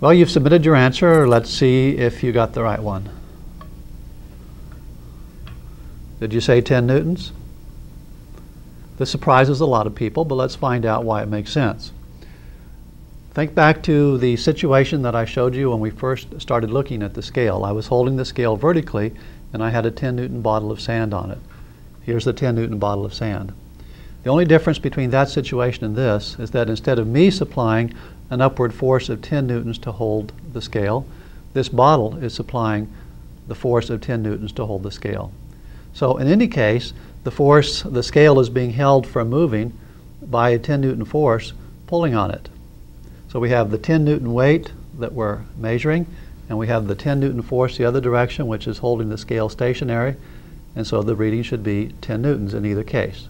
Well, you've submitted your answer. Let's see if you got the right one. Did you say 10 newtons? This surprises a lot of people, but let's find out why it makes sense. Think back to the situation that I showed you when we first started looking at the scale. I was holding the scale vertically and I had a 10 newton bottle of sand on it. Here's the 10 newton bottle of sand. The only difference between that situation and this is that instead of me supplying an upward force of 10 newtons to hold the scale, this bottle is supplying the force of 10 newtons to hold the scale. So in any case, the force, the scale is being held from moving by a 10 newton force pulling on it. So we have the 10 newton weight that we're measuring, and we have the 10 newton force the other direction, which is holding the scale stationary, and so the reading should be 10 newtons in either case.